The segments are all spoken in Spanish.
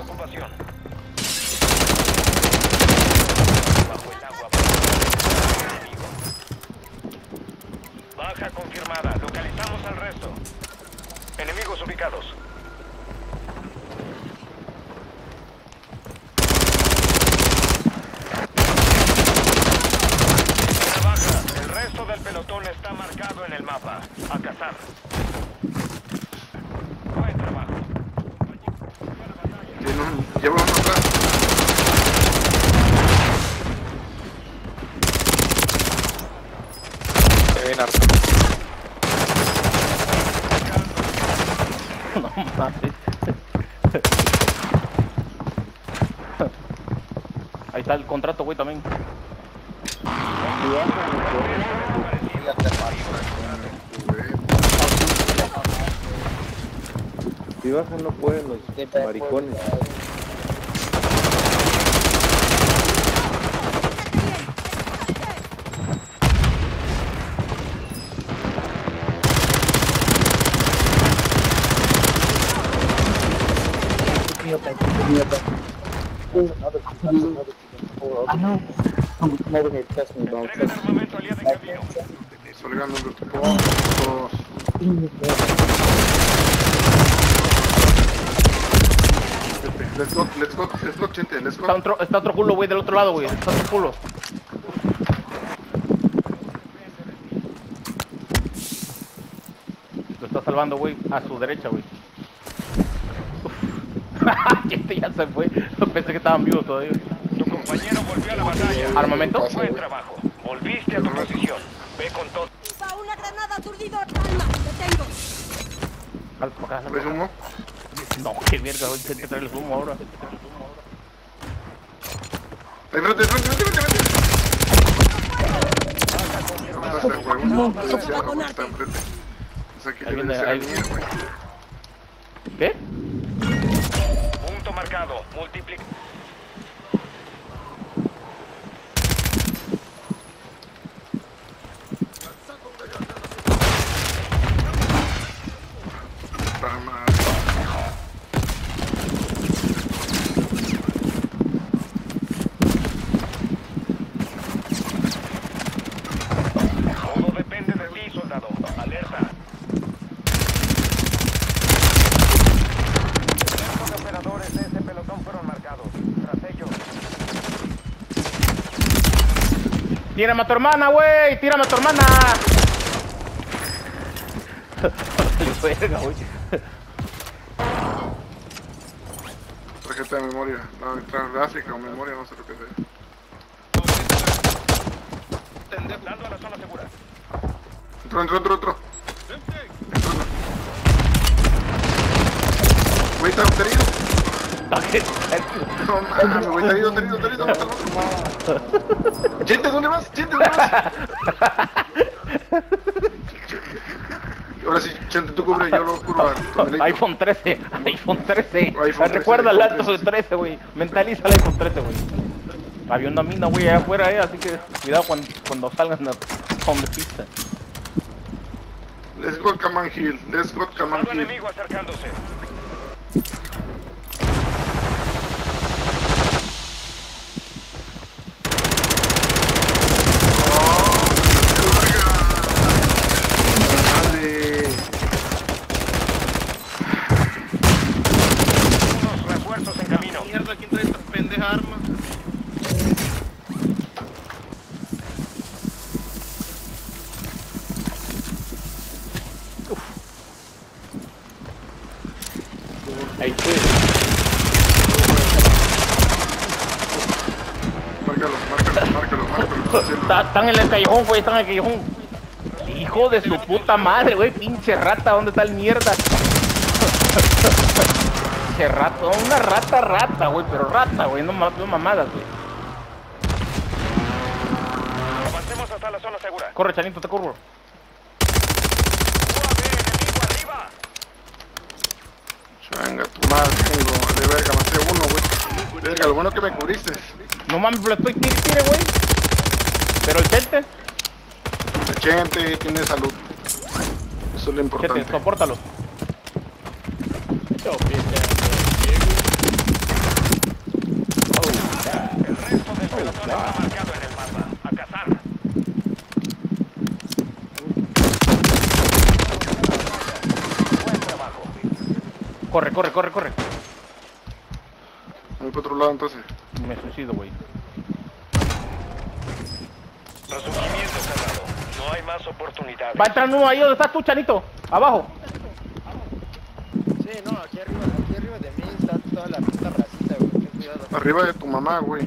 ocupación. Bajo el agua. Baja confirmada. Localizamos al resto. Enemigos ubicados. Baja. El resto del pelotón está marcado en el mapa. A cazar. Buen trabajo. Tiene un, lleva uno atrás. Se viene harto. No mames. Ahí está el contrato, güey, también. Si bajan no pueden los maricones. I know. About. Let's go, let's go, let's go, gente, let's Está go. otro, está otro culo, güey, del otro lado, güey. Está otro culo. Lo está salvando, güey, a su derecha, güey. Uf. este ya se fue. Pensé que estaban vivos todavía. Compañero volvió a la batalla. ¿Armamento? Buen trabajo. Volviste a tu posición. Ve con todo. Una granada aturdido. Calma, detengo. Al- para acá, ¿Ves humo? No, qué mierda. Hay que traer el humo ahora. Ahí, frente, frente, frente, frente, frente. No, está el huevo. No, Está no, el huevo, no, está enfrente. O sea, que Ahí debe viene, ser ahí el viene. mío, güey. ¿Qué? Punto marcado. Multiplica. Todo depende de ti, soldado. Alerta. Los operadores de ese pelotón fueron marcados. Tras ellos. Tírame a tu hermana, güey. Tírame a tu hermana. Verga, güey. De memoria. No, entrar gráfica o memoria, no sé lo que sea. Dando a la zona segura. Entró, entró, entró, entró. Entró, entró. Güey, está herido. No mames, güey, está herido, está herido, está herido. mátalo. Gente, ¿dónde vas? Gente, ¿dónde vas? Tú cubre, yo lo cubro. con el equipo. iPhone 13, iPhone 13. iPhone 13, Recuerda el alto de 13, güey. Mentaliza el iPhone 13, güey. Había una mina, güey, allá afuera, eh, así que cuidado cuando, cuando salgan a donde pista. Let's go, Kaman Hill. Let's go, Kaman Hill. enemigo acercándose. Ahí fue. Márcalo, márcalo, márcalo, márcalo. Está- Están en el callejón, güey, están en el callejón. Hijo de su puta madre, güey, pinche rata, ¿dónde está el mierda? Pinche rata, una rata, rata, güey, pero rata, güey, no, no mamadas, güey. Avancemos hasta la zona segura. Corre, chanito, te corro. Venga, tu madre, de verga, maté uno, güey. Verga, lo bueno que me cubriste. No mames, lo estoy tire, tire, güey. Pero el gente. El gente tiene salud. Eso es lo importante. Soportalo. Oh, el resto del pelotón está marcado Corre, corre, corre, corre. Voy para otro lado entonces. Me suicido, güey. Resurgimiento cerrado. No hay más oportunidades. Va a entrar uno ahí donde estás tú, Chanito. Abajo. Sí, no, aquí arriba, aquí arriba de mí está toda la puta racita, güey. Cuidado. Arriba de tu mamá, güey.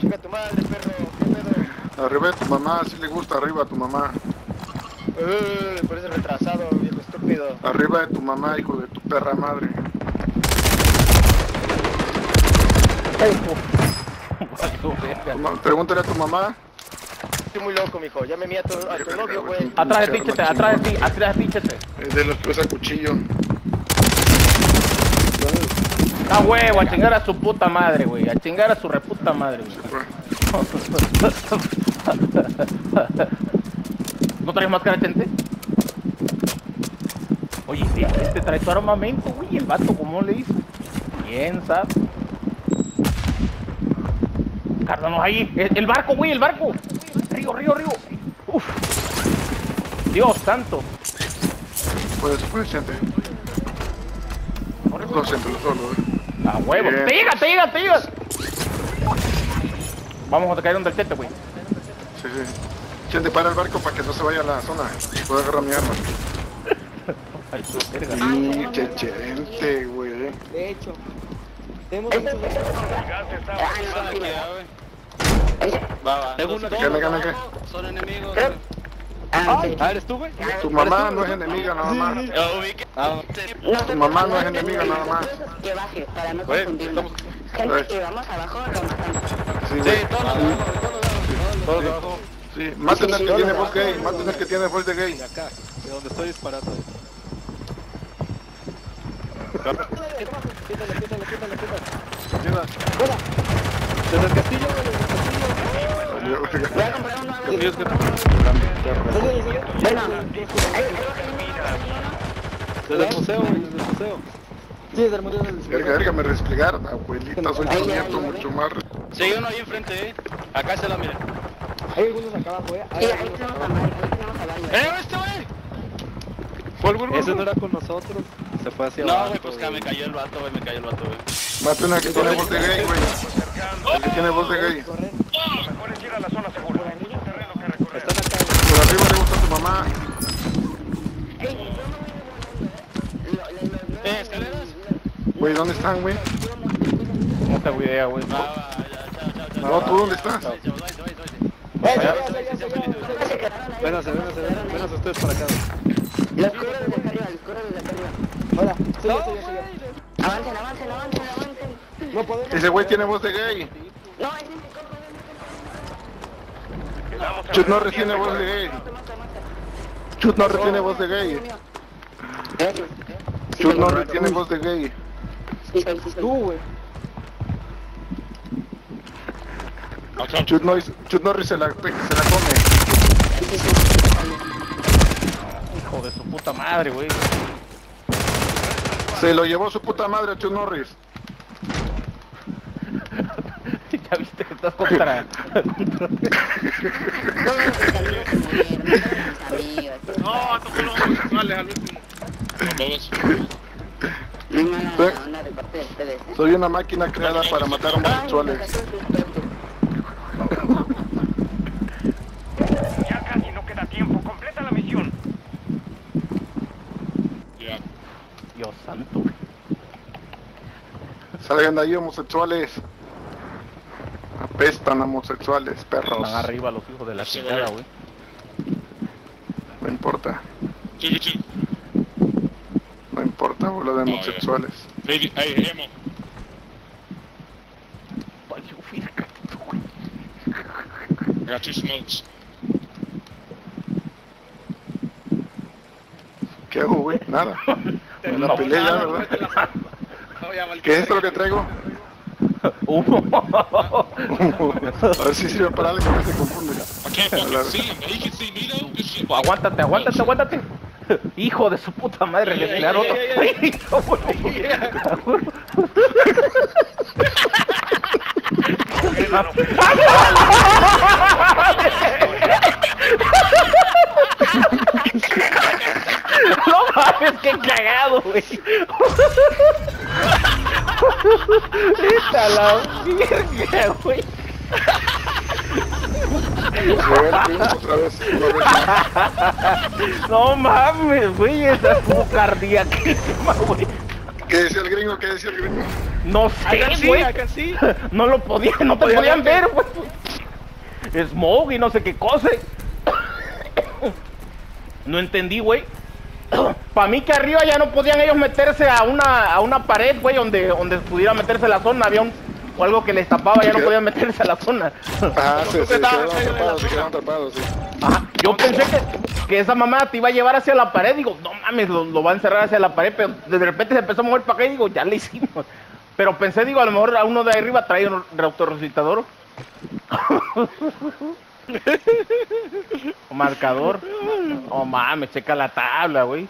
Chica tu madre, perro. ¿Qué pedo? Arriba de tu mamá, si le gusta arriba a tu mamá. Uh, por ese retrasado, viejo estúpido. Arriba de tu mamá, hijo de tu perra madre. Pregúntale a tu mamá. Estoy muy loco, mijo. Ya me mía a tu, a tu novio, güey. Atrás de ti, chete, atrás de ti, atrás de ti, chete. Es de los que usa cuchillo. A huevo, a chingar a su puta madre, güey. A chingar a su reputa madre, güey. ¿No traes máscara, gente? Oye, sí, este trae su armamento, güey. El vato, ¿cómo le hizo? Bien, ¿sabes? Cárdanos ahí. El, el barco, güey, el barco. Río, río, río. Uf. Dios santo. Pues, pues, gente. Corre, corre. Concéntralo solo, eh. A huevo. Bien. Te llega, te llega, te llega. Vamos a caer donde el chete, güey. Sí, sí. Gente, para el barco para que no se vaya a la zona. Puedo agarrar mi arma. Ay. Pinche gente, güey. De hecho, tenemos. Va, va. ¿Qué, qué, qué, qué? Son enemigos. Ah, ¿eres tú, güey? Tu mamá no es enemiga nada más. Ah, Tu mamá no es enemiga nada más. Que baje, para no confundirnos. Pues. Gente que vamos abajo, lo matamos. Sí, Sí, todos los abajo, todos los. Todos los abajo. Sí, maten al que tiene voz gay, maten al que tiene voz de gay. De acá, de donde estoy disparando. Quítale, quítale, quítale, quítale. Fuera. Desde el castillo, desde el castillo. Voy a comprar un que Desde el museo, güey, desde el museo. Sí, desde el museo del Verga, verga, me resplegar, abuelita, soy tu nieto mucho más. Sí, uno ahí enfrente, eh. Acá se la mira. Hay algunos acá abajo, eh. Hay sí, ahí tenemos a. Mario, ahí tenemos a Mario. ¡Eh, este, güey! Ese no era con nosotros. Se fue hacia No, abajo. güey, pues que me cayó el vato, güey, me cayó el vato, güey. Maten al que tiene voz de gay, güey. El que tiene voz de gay. Mejor es ir a la zona segura. Hay mucho terreno que recorrer. Por arriba le gusta a tu mamá. Eh, escaleras. Güey, ¿dónde están, güey? No tengo idea, güey. Chao. No, ¿tú dónde estás? Vénganse, vénganse, vénganse ustedes para acá. Los cubro desde acá arriba, los cubro desde acá arriba. Hola, sí, ya. Avancen, avancen, avancen, avancen. No podemos. Ese güey tiene voz de gay. No, es este, Chut Norris tiene voz de gay. Chut Norris tiene voz de gay. Chut Norris tiene voz de gay. Tú, güey. Chut Norris, Chut Norris se la, se la come. Hijo de su puta madre, güey. Se lo llevó su puta madre a Chut Norris. Ya viste que estás contra. No, tocó los homosexuales al último. Soy una máquina creada para matar homosexuales. Ya casi no queda tiempo. Completa la misión. Dios santo, güey. Salgan de ahí homosexuales. Apestan homosexuales, perros. Están arriba los hijos de la chingada, güey. No importa. No importa, bola de homosexuales. Valió verga, güey. ¿Qué hago, güey? Nada. Me la No, peleé ya, nada, ¿verdad? ¿Qué es esto lo que traigo? Humo. A ver si sirve para algo, no se confunde. Aguántate, aguántate, aguántate. Hijo de su puta madre, le tirar otro. No mames, qué cagado, güey. Esta la verga, güey. No mames, güey, esa es como cardíaquísima, güey. ¿Qué decía el gringo? ¿Qué decía el gringo? No sé, güey. See. No lo podían, no te podían podían ver ver, güey. Smoke y no sé qué cosa. No entendí, güey. Para mí que arriba ya no podían ellos meterse a una, a una pared, güey, donde, donde pudiera meterse la zona. Había un, o algo que les tapaba, ya no podían meterse a la zona. Ah, se quedaron se quedaron sí. Ajá, Yo pensé que, que esa mamá te iba a llevar hacia la pared. Digo, no mames, lo, lo va a encerrar hacia la pared. Pero de repente se empezó a mover para acá y digo, ya le hicimos. Pero pensé, digo, a lo mejor a uno de ahí arriba trae un reautorresucitador. marcador. Oh mames, checa la tabla, güey.